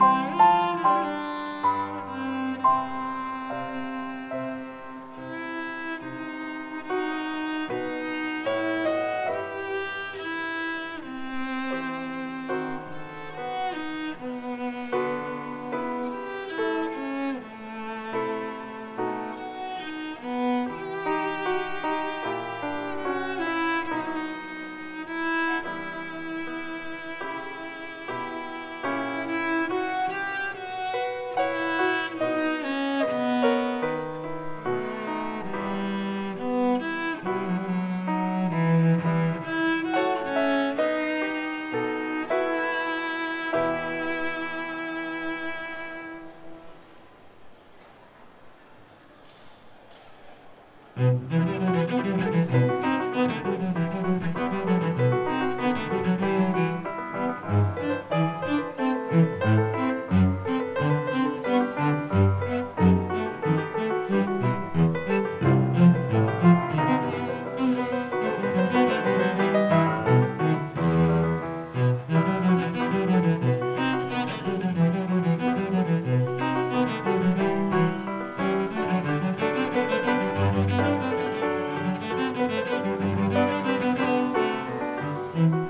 Bye. Mm-hmm. Mm-hmm.